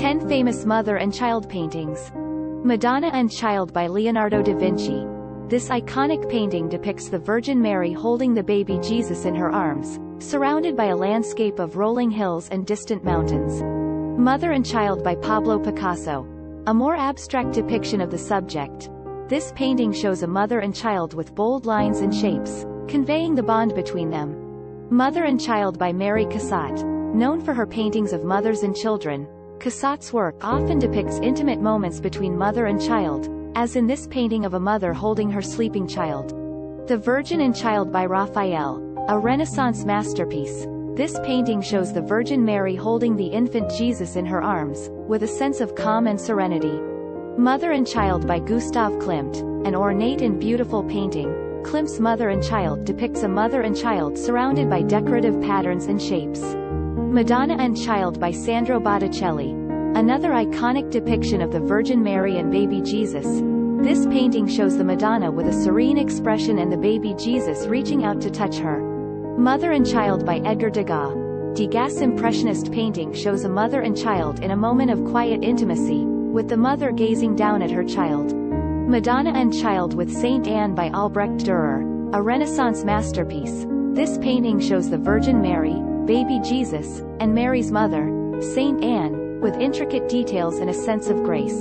10 Famous Mother and Child Paintings Madonna and Child by Leonardo da Vinci. This iconic painting depicts the Virgin Mary holding the baby Jesus in her arms, surrounded by a landscape of rolling hills and distant mountains. Mother and Child by Pablo Picasso. A more abstract depiction of the subject. This painting shows a mother and child with bold lines and shapes, conveying the bond between them. Mother and Child by Mary Cassatt. Known for her paintings of mothers and children, Cassatt's work often depicts intimate moments between mother and child, as in this painting of a mother holding her sleeping child. The Virgin and Child by Raphael, a Renaissance masterpiece. This painting shows the Virgin Mary holding the infant Jesus in her arms, with a sense of calm and serenity. Mother and Child by Gustav Klimt, an ornate and beautiful painting. Klimt's Mother and Child depicts a mother and child surrounded by decorative patterns and shapes. Madonna and Child by Sandro Botticelli. Another iconic depiction of the Virgin Mary and baby Jesus. This painting shows the Madonna with a serene expression and the baby Jesus reaching out to touch her. Mother and Child by Edgar Degas. Degas' Impressionist painting shows a mother and child in a moment of quiet intimacy, with the mother gazing down at her child. Madonna and Child with Saint Anne by Albrecht Dürer, a Renaissance masterpiece. This painting shows the Virgin Mary, baby Jesus, and Mary's mother, Saint Anne, with intricate details and a sense of grace.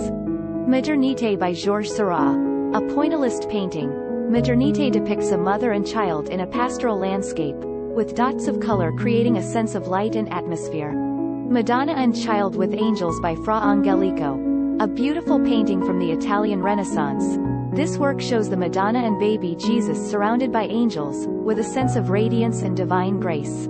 Maternité by Georges Seurat, a pointillist painting. Maternité depicts a mother and child in a pastoral landscape, with dots of color creating a sense of light and atmosphere. Madonna and Child with Angels by Fra Angelico, a beautiful painting from the Italian Renaissance. This work shows the Madonna and baby Jesus surrounded by angels, with a sense of radiance and divine grace.